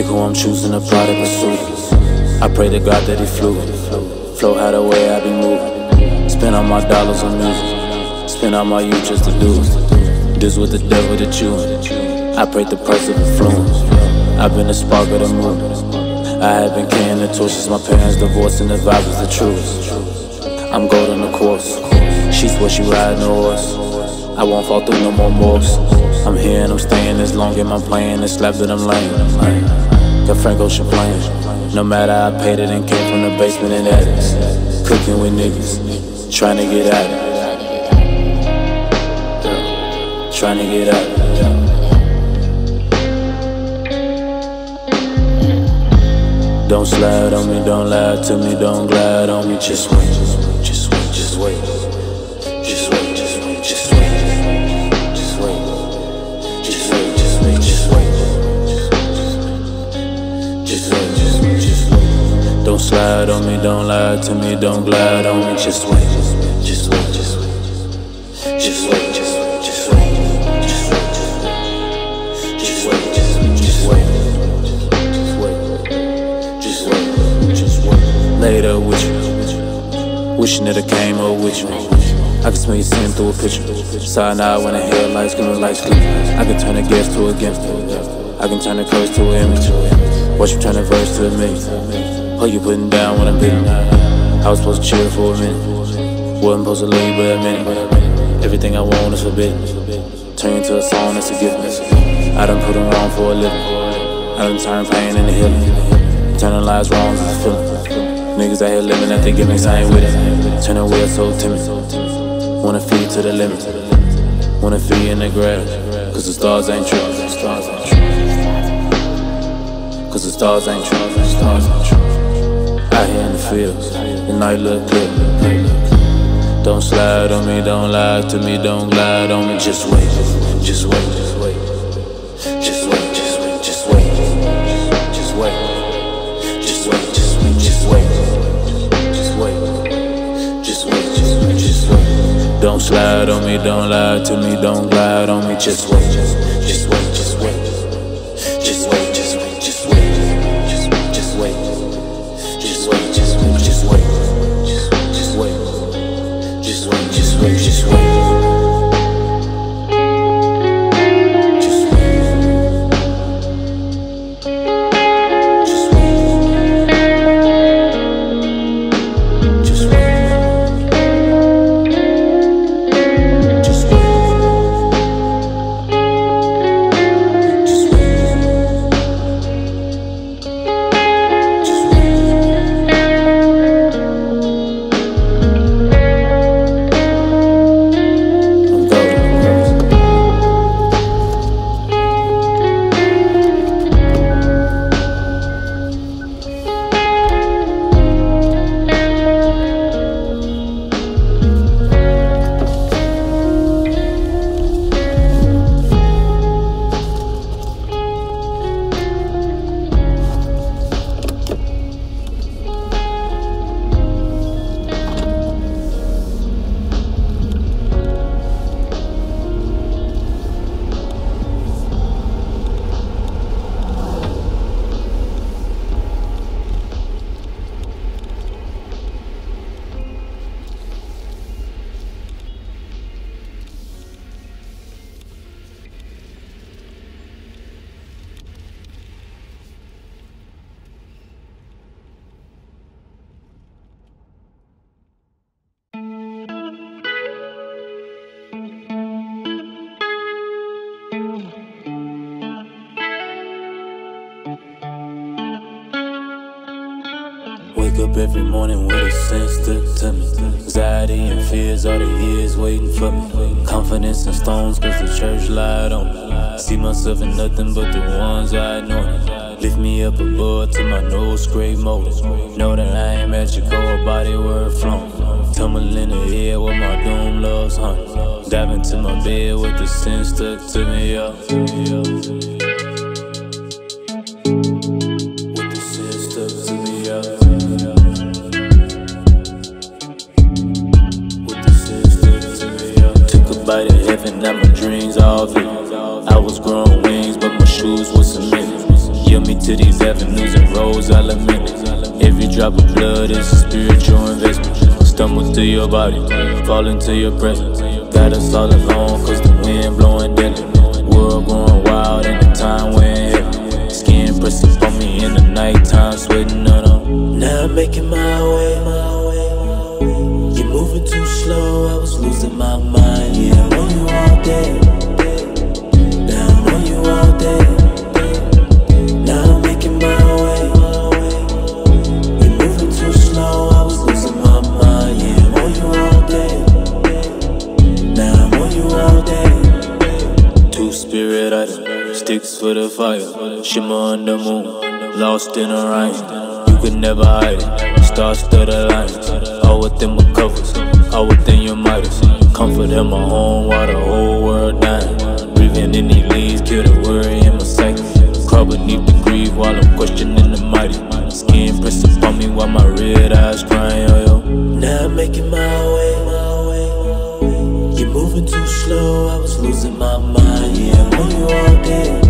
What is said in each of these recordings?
Pick who I'm choosing to plot and pursue. I pray to God that he flew. Flow how the way I be moving. Spend all my dollars on music. Spend all my youth just to do it. This with the devil that you. I pray the price of influence. I've been a spark of the moon. I have been carrying the torch since my parents divorced and the vibe was the truth. I'm golden the course. She's what she riding the horse. I won't fall through no more moves. I'm here and I'm staying as long as I'm playing. It's slap that I'm laying. Got Frank Ocean playing. No matter I paid it and came from the basement and attics. Cooking with niggas. Trying to get at it. Trying to get at it. Don't slide on me, don't lie to me, don't glide on me. Just wait, just wait. Just wait, just wait, Don't slide on me, don't lie to me, don't glide on me. Just wait, just wait, just wait. Just wait, just wait, just wait. Just wait, just wait. Just wait. Later with you. Wishing that I came up with you. I can smell you seeing through a picture. Side eye when the headlights give me lights clear. I can turn a gas to a gift. I can turn a curse to an image. Watch you turn a verse to a minute. Oh, you putting down when I'm beating. I was supposed to chill for a minute. Wasn't supposed to leave, but a minute. Everything I want is forbidden. Turn into a song that's a gift. I done put them wrong for a living. I done turn pain into healing. Turning lies wrong a feeling. Niggas out here living at the gimmicks, I ain't with it. Turning wheel so timid. Wanna feed to the limit. Wanna feed in the grave. Cause the stars ain't true. The stars ain't true. Cause the stars ain't true. Out here in the fields, the night look clear. Don't slide on me, don't lie to me, don't glide on me. Just wait, just wait, just wait. Just wait, just wait, just wait. Just wait. Just wait, just wait, just wait. Just wait. Just wait, just wait, just wait. Don't slide on me, don't lie to me, don't glide on me. Just wait, just wait, up every morning with a sense to, to me. Anxiety and fears are the years waiting for me. Confidence in stones, cause the church lied on me. See myself in nothing but the ones I know. Lift me up above to my nose, scrape motives. Know that I ain't magical, a body word flown. Tumble in the air with my doom loves hunt. Dive into my bed with the sense stuck to me, yeah. Bite of heaven, now my dreams all vivid. I was growing wings, but my shoes was cement. Yield me to these avenues and roads I'll admit Every drop of blood is a spiritual investment. Stumble through your body, fall into your presence. Got us all alone, cause the wind blowing deadly. World going wild and the time we're heavy. Skin pressing on me in the nighttime, sweating on them. Now I'm making my way, my way. You're moving too slow, I was losing my mind. Yeah, spirit items, sticks for the fire. Shimmer on the moon, lost in Orion. You could never hide it. Stars to the lines, all within my covers, all within your Midas. Comfort in my home while the whole world dying. Breathing in these leaves, kill the worry in my psyche. Crawl beneath the grief while I'm questioning the mighty. Skin press upon me while my red eyes crying, yo. Now I'm making my way. You're moving too slow, I was losing my mind. Yeah, I'm you all day.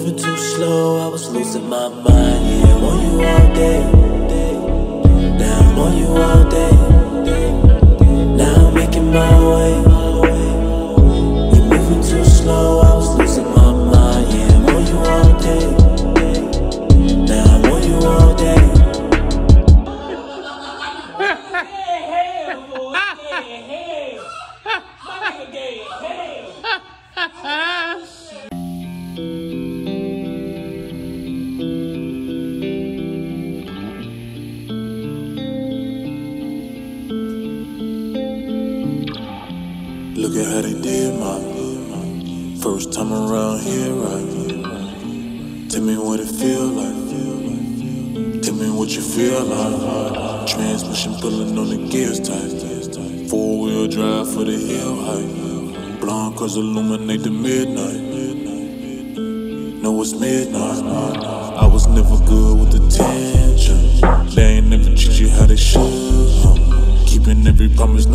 Moving too slow, I was losing my mind. Yeah, I'm on you all day. Now I'm on you all day. Now I'm making my way. Keeping every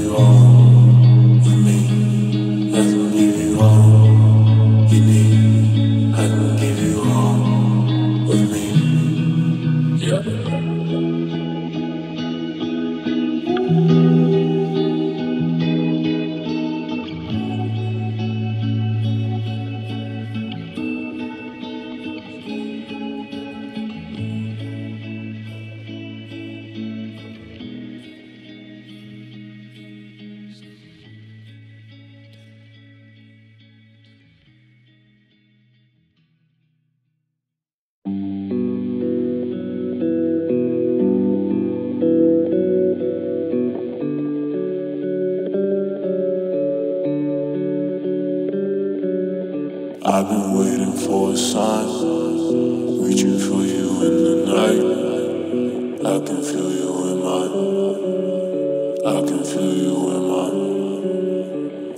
you all of me.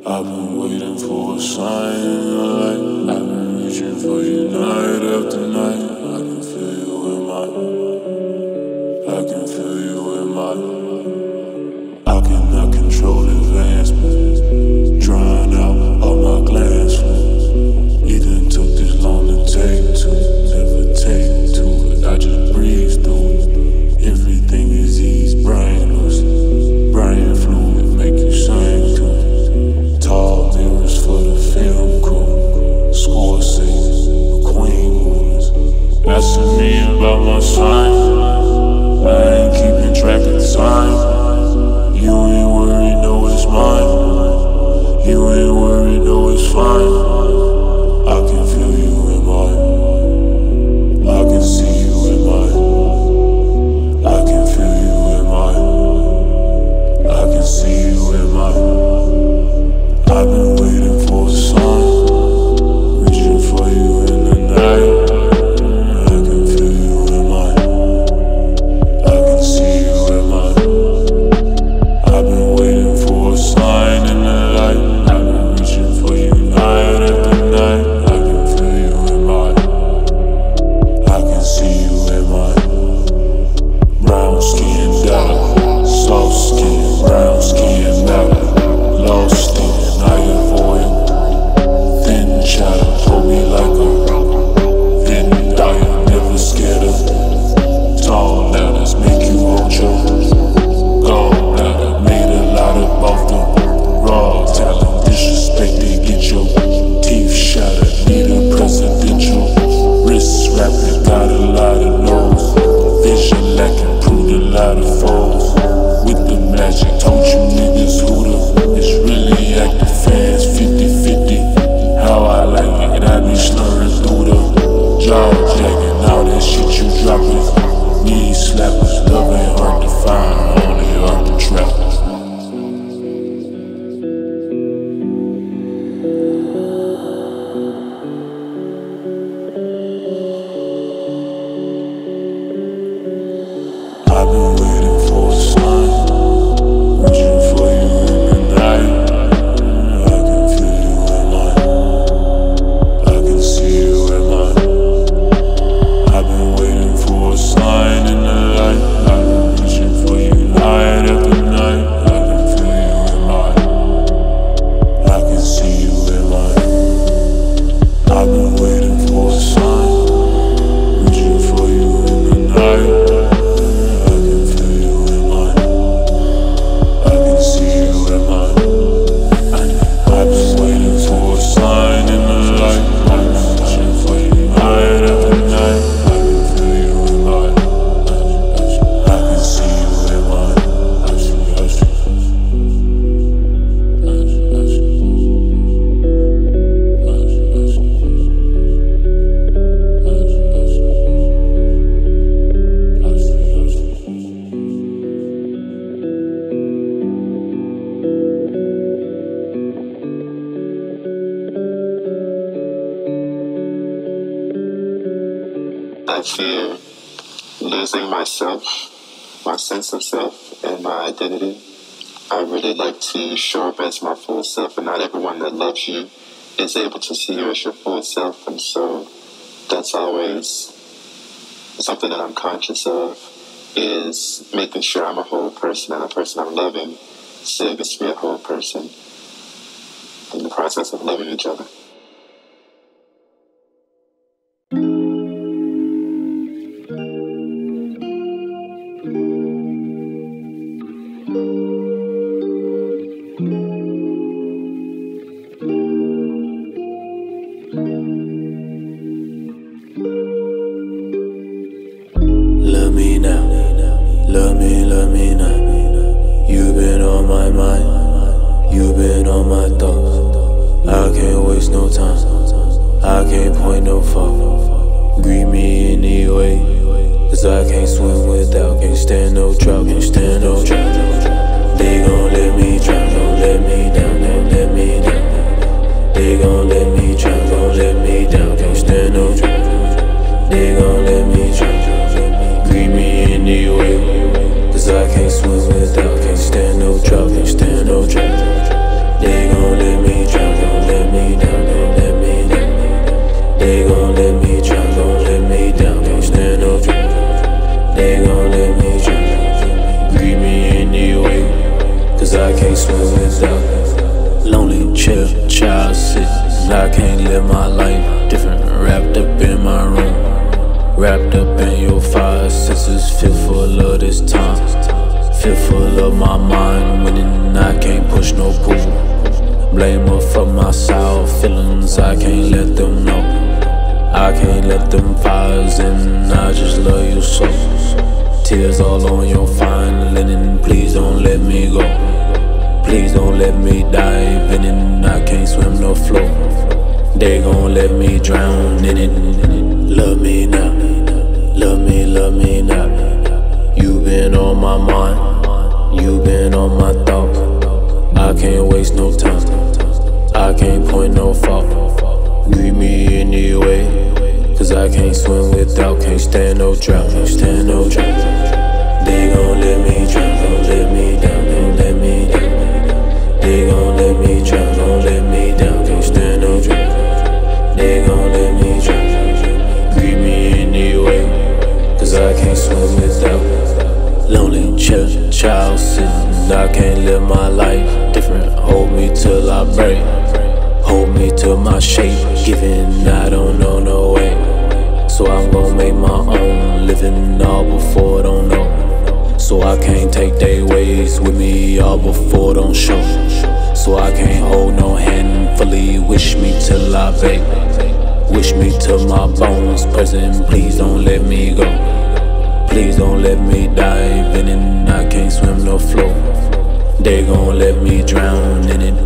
I've been waiting for a sign in your life. I've been reaching for you night after night. my side. I ain't keeping track of time. songs. they like to show up as my full self, and not everyone that loves you is able to see you as your full self. And so that's always something that I'm conscious of is making sure I'm a whole person and the person I'm loving still gets to be a whole person in the process of loving each other. Swim without. Lonely chill, child sit. I can't live my life different. Wrapped up in my room. Wrapped up in your five senses. Fearful of this time. Fearful of my mind. Winning, I can't push no pool. Blame her for my sour feelings. I can't let them know. I can't let them fires in. I just love you so. Tears all on your fine linen. Please don't let me go. Please don't let me dive in it. I can't swim no flow. They gon' let me drown in it. Love me now. Love me, love me now. You been on my mind. You been on my thoughts. I can't waste no time. I can't point no fault. Greet me anyway. Cause I can't swim without, can't stand no drought, can't stand no drought. They gon' let me drown, gon' let me down, bones present. Please don't let me go. Please don't let me dive in it. I can't swim no flow. They gon' let me drown in it.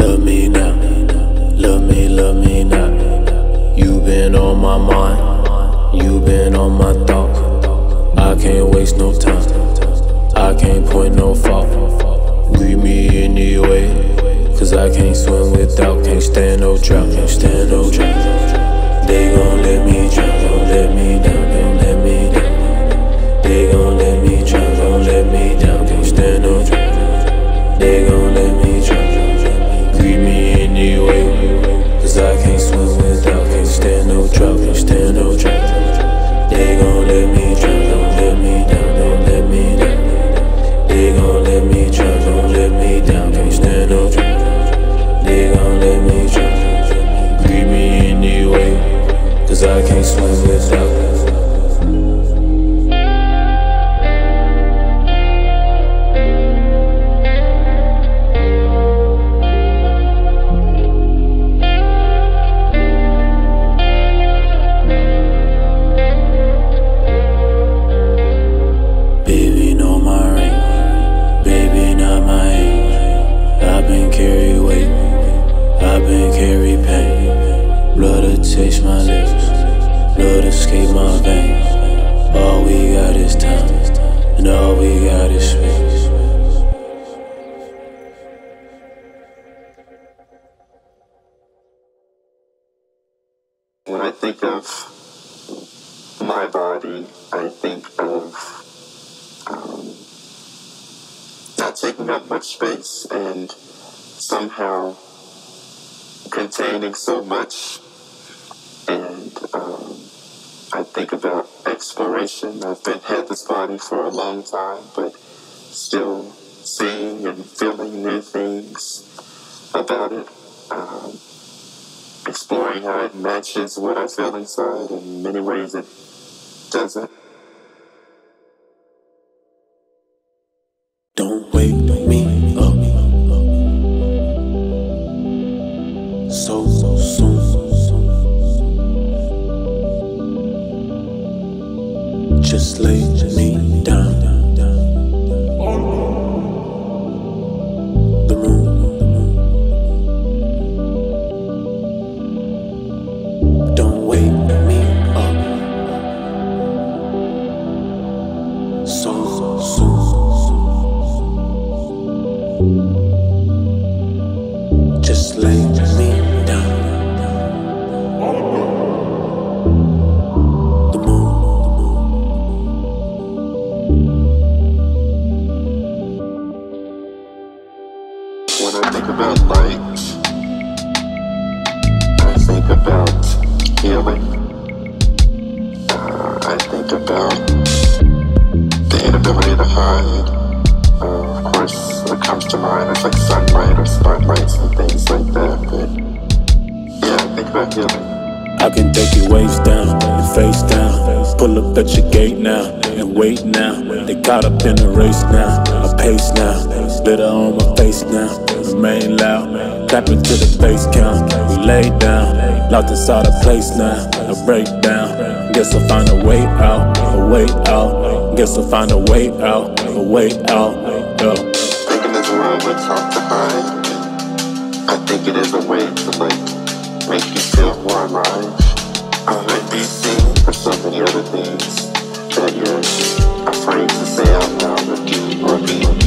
Love me now. Love me, love me now. You been on my mind. You been on my thoughts. I can't waste no time. I can't point no fault. Greet me anyway. Cause I can't swim without, can't stand no drought, can't stand no drought. They gon' let me drown, gon' let me taste my lips. Blood escape my veins. All we got is time. And all we got is space. When I think of my body, I think of um, not taking up much space and somehow containing so much. And um, I think about exploration. I've been had this body for a long time, but still seeing and feeling new things about it. Um, exploring how it matches what I feel inside. In many ways, it doesn't. Just face down. Pull up at your gate now and wait now. They caught up in the race now. I pace now. Glitter on my face now. Remain loud. Clapping to the bass count. We lay down. Locked inside a place now. A breakdown. Guess I'll find a way out. A way out. Guess I'll find a way out. A way out. Hide. I think it is a way to like make you feel more alive. I might be seen for so many other things. That you're afraid to say out loud or do or be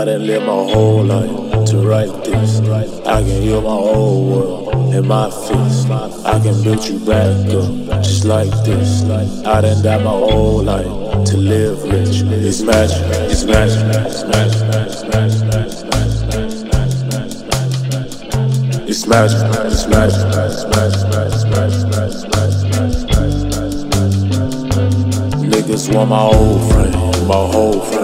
I done lived my whole life to write this. I can heal my whole world in my fist. I can build you back up just like this. I done died my whole life to live rich. It's magic, it's magic, it's magic, it's magic, it's magic, it's magic. It's magic, it's magic, it's magic, it's magic. Niggas want my whole frame, my whole frame.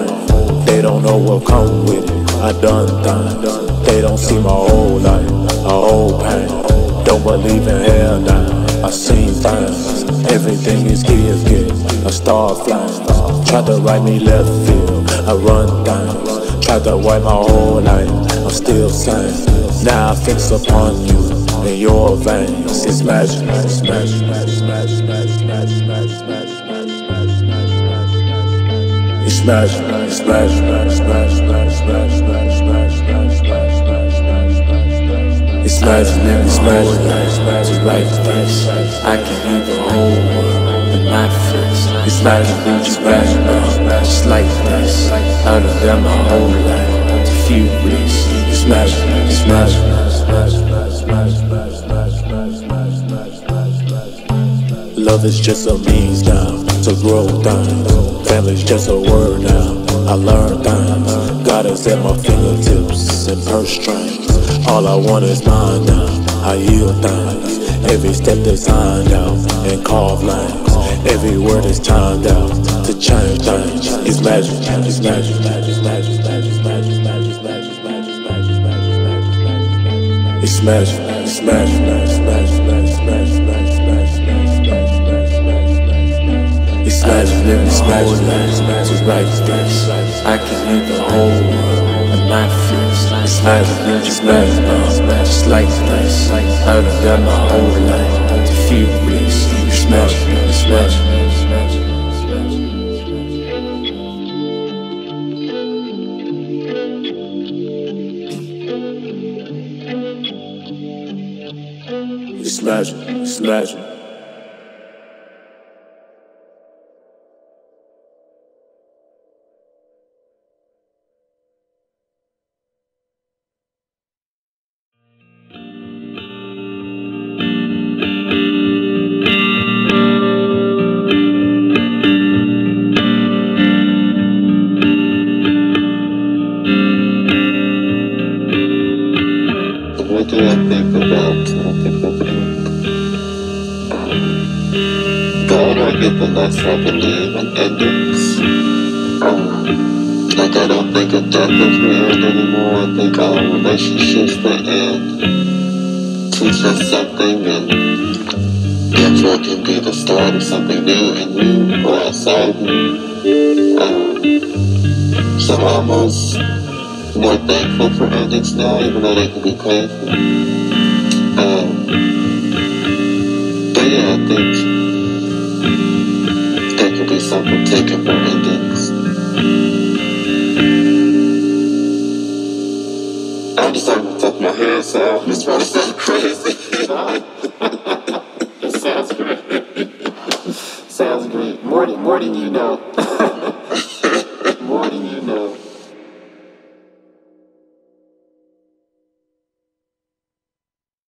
They don't know what come with it. I done things. They don't see my whole life, my whole pain. Don't believe in hell now. I seen things. Everything is give, give. I start flying. Try to write me left field. I run things. Try to wipe my whole life. I'm still sane. Now I fix upon you in your veins. It's magic. It's magic. It's magic. It's magic. It's magic, it's magic, it's magic, it's magic, it's magic, it's magic, it's magic, it's magic, it's magic, like this. I can heal the whole world my fist. it's magic, it's magic, Just like this. I done done my whole life to it's magic, it's magic, it's magic, it's magic, it's magic, it's magic, it's magic. Love is just a means now to grow things. Family's just a word now. I learn things. God is at my fingertips and purse strings. All I want is mine now. I yield things. Every step designed out and carved lines. Every word is timed out to change things. It's magic, it's magic. It's magic, it's magic, it's magic, it's magic, it's magic, smash it, let me smash it, let me smash it right this. I can hear the whole world in my fist. It's it, let me smash let me smash like this. I've done my whole life to feel this. Smash it, let me smash it, let me smash it. Smash it, smash it. What do I think about? I think about. Um, I get, the less I believe in endings. Um, like I don't think of death as end anymore. I think all relationships the end teach us something and therefore can be the start of something new in you or outside you. Um, so almost more thankful for endings now, even though they can be painful. Um, but yeah, I think there could be something taken from endings. I'm just talking off the top of my head, so this probably sounds crazy. It sounds great. sounds great. More than, more than you know.